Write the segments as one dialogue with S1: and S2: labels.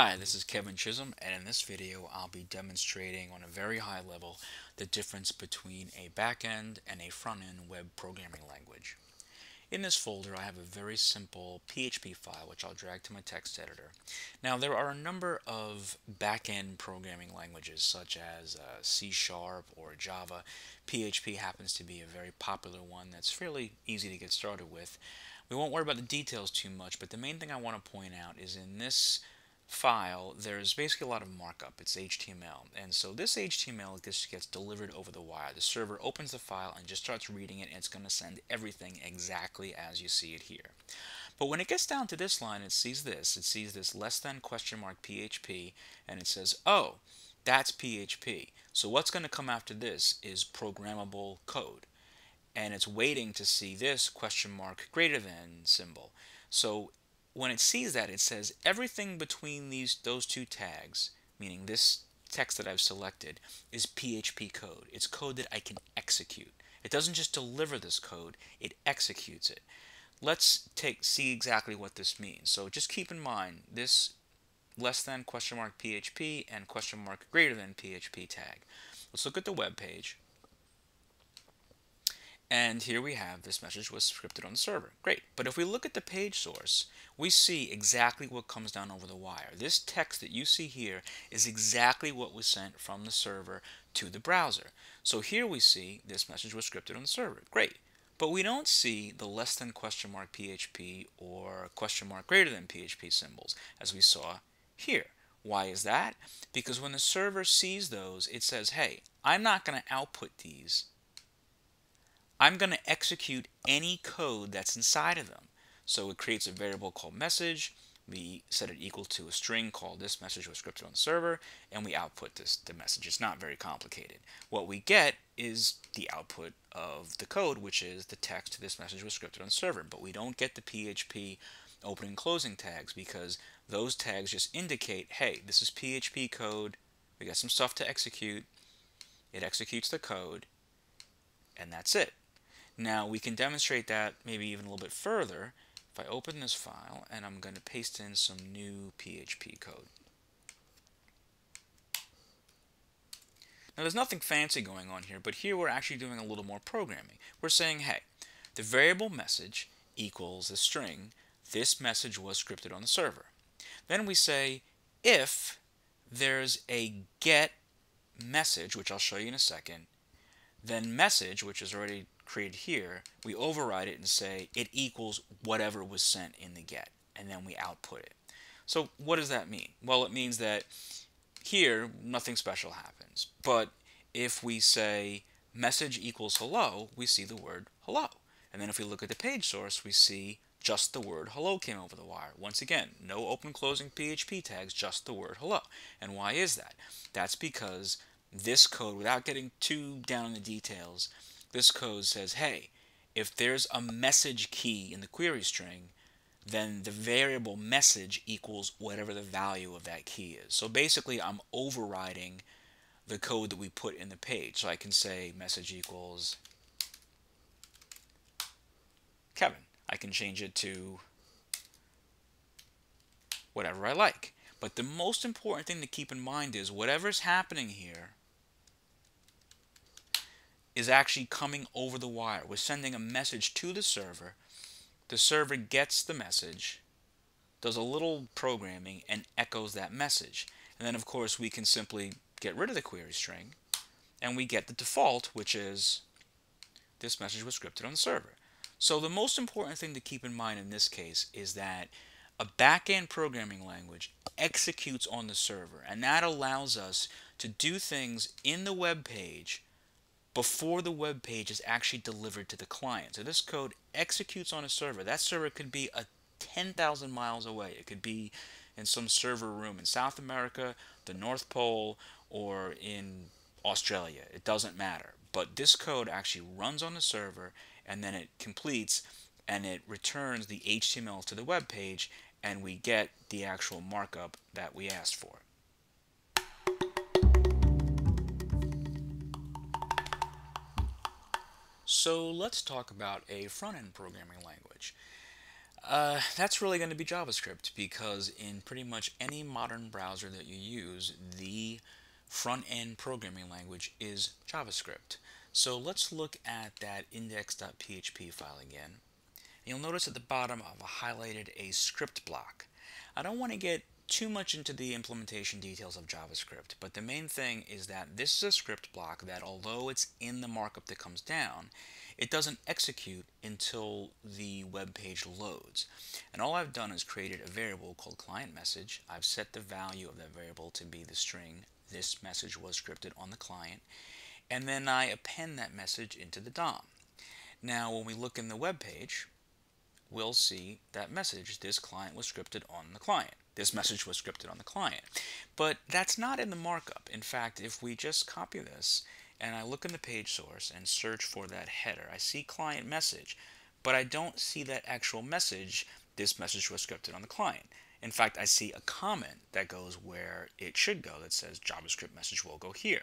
S1: Hi, this is Kevin Chisholm and in this video I'll be demonstrating on a very high level the difference between a back-end and a front-end web programming language. In this folder I have a very simple PHP file which I'll drag to my text editor. Now there are a number of back-end programming languages such as uh, C Sharp or Java. PHP happens to be a very popular one that's fairly easy to get started with. We won't worry about the details too much but the main thing I want to point out is in this file, there's basically a lot of markup. It's HTML. And so this HTML just gets delivered over the wire. The server opens the file and just starts reading it, and it's going to send everything exactly as you see it here. But when it gets down to this line, it sees this. It sees this less than question mark PHP, and it says, oh, that's PHP. So what's going to come after this is programmable code. And it's waiting to see this question mark greater than symbol. So when it sees that, it says everything between these those two tags, meaning this text that I've selected, is PHP code. It's code that I can execute. It doesn't just deliver this code, it executes it. Let's take see exactly what this means. So just keep in mind this less than question mark PHP and question mark greater than PHP tag. Let's look at the web page. And here we have this message was scripted on the server. Great. But if we look at the page source, we see exactly what comes down over the wire. This text that you see here is exactly what was sent from the server to the browser. So here we see this message was scripted on the server. Great. But we don't see the less than question mark PHP or question mark greater than PHP symbols as we saw here. Why is that? Because when the server sees those, it says, hey, I'm not going to output these I'm going to execute any code that's inside of them. So it creates a variable called message. We set it equal to a string called this message was scripted on the server, and we output this the message. It's not very complicated. What we get is the output of the code, which is the text this message was scripted on the server. But we don't get the PHP opening and closing tags because those tags just indicate, hey, this is PHP code. We got some stuff to execute. It executes the code, and that's it. Now we can demonstrate that maybe even a little bit further if I open this file and I'm going to paste in some new PHP code. Now there's nothing fancy going on here, but here we're actually doing a little more programming. We're saying, hey, the variable message equals the string, this message was scripted on the server. Then we say if there's a get message, which I'll show you in a second, then message, which is already created here, we override it and say it equals whatever was sent in the get, and then we output it. So what does that mean? Well, it means that here, nothing special happens. But if we say message equals hello, we see the word hello. And then if we look at the page source, we see just the word hello came over the wire. Once again, no open closing PHP tags, just the word hello. And why is that? That's because this code, without getting too down in the details, this code says, hey, if there's a message key in the query string, then the variable message equals whatever the value of that key is. So basically, I'm overriding the code that we put in the page. So I can say message equals Kevin. I can change it to whatever I like. But the most important thing to keep in mind is whatever's happening here is actually coming over the wire. We're sending a message to the server. The server gets the message, does a little programming, and echoes that message. And then, of course, we can simply get rid of the query string, and we get the default, which is this message was scripted on the server. So the most important thing to keep in mind in this case is that a back-end programming language executes on the server, and that allows us to do things in the web page before the web page is actually delivered to the client. So this code executes on a server. That server could be a 10,000 miles away. It could be in some server room in South America, the North Pole, or in Australia. It doesn't matter. But this code actually runs on the server and then it completes and it returns the HTML to the web page and we get the actual markup that we asked for. So let's talk about a front-end programming language. Uh, that's really going to be JavaScript because in pretty much any modern browser that you use, the front-end programming language is JavaScript. So let's look at that index.php file again. You'll notice at the bottom I've highlighted a script block. I don't want to get too much into the implementation details of JavaScript, but the main thing is that this is a script block that although it's in the markup that comes down, it doesn't execute until the web page loads. And all I've done is created a variable called client message. I've set the value of that variable to be the string this message was scripted on the client, and then I append that message into the DOM. Now when we look in the web page, we'll see that message, this client was scripted on the client. This message was scripted on the client. But that's not in the markup. In fact, if we just copy this and I look in the page source and search for that header, I see client message, but I don't see that actual message, this message was scripted on the client. In fact, I see a comment that goes where it should go that says JavaScript message will go here.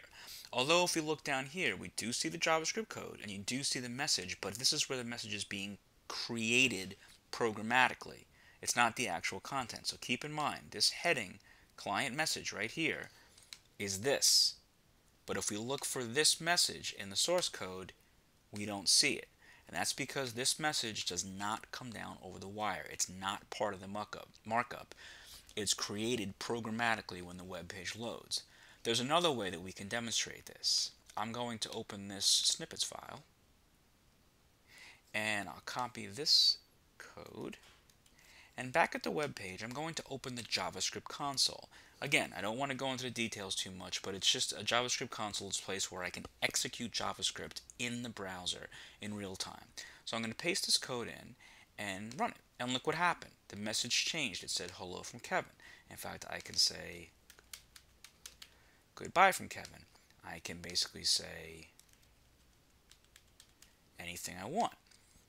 S1: Although if we look down here, we do see the JavaScript code and you do see the message, but this is where the message is being created programmatically. It's not the actual content. So keep in mind, this heading, client message right here, is this. But if we look for this message in the source code, we don't see it. And that's because this message does not come down over the wire. It's not part of the markup. markup. It's created programmatically when the web page loads. There's another way that we can demonstrate this. I'm going to open this snippets file and I'll copy this code and back at the web page I'm going to open the JavaScript console. Again, I don't want to go into the details too much, but it's just a JavaScript console is a place where I can execute JavaScript in the browser in real time. So I'm going to paste this code in and run it. And look what happened. The message changed. It said hello from Kevin. In fact, I can say goodbye from Kevin. I can basically say anything I want.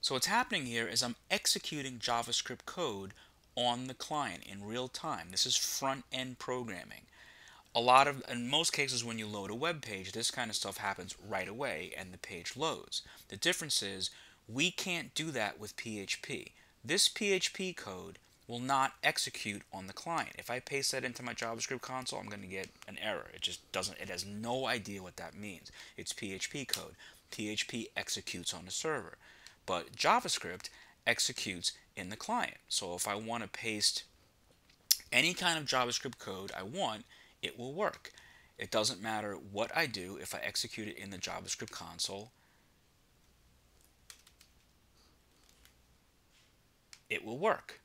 S1: So what's happening here is I'm executing JavaScript code on the client in real time. This is front-end programming. A lot of, in most cases when you load a web page, this kind of stuff happens right away and the page loads. The difference is we can't do that with PHP. This PHP code will not execute on the client. If I paste that into my JavaScript console, I'm going to get an error. It just doesn't, it has no idea what that means. It's PHP code. PHP executes on the server. But JavaScript executes in the client. So if I want to paste any kind of JavaScript code I want, it will work. It doesn't matter what I do if I execute it in the JavaScript console. It will work.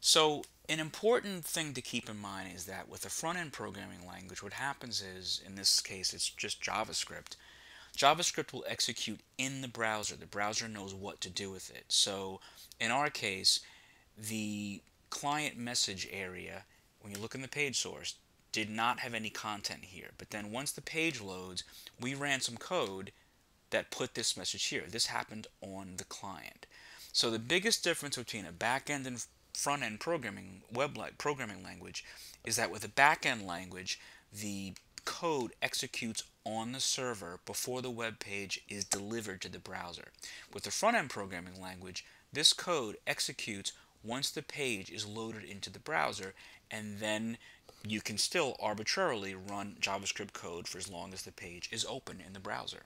S1: So an important thing to keep in mind is that with a front-end programming language, what happens is, in this case, it's just JavaScript, JavaScript will execute in the browser. The browser knows what to do with it. So in our case, the client message area, when you look in the page source, did not have any content here. But then once the page loads, we ran some code that put this message here. This happened on the client. So the biggest difference between a back-end and front-end programming web like programming language is that with a back-end language, the code executes on the server before the web page is delivered to the browser. With the front-end programming language, this code executes once the page is loaded into the browser and then you can still arbitrarily run JavaScript code for as long as the page is open in the browser.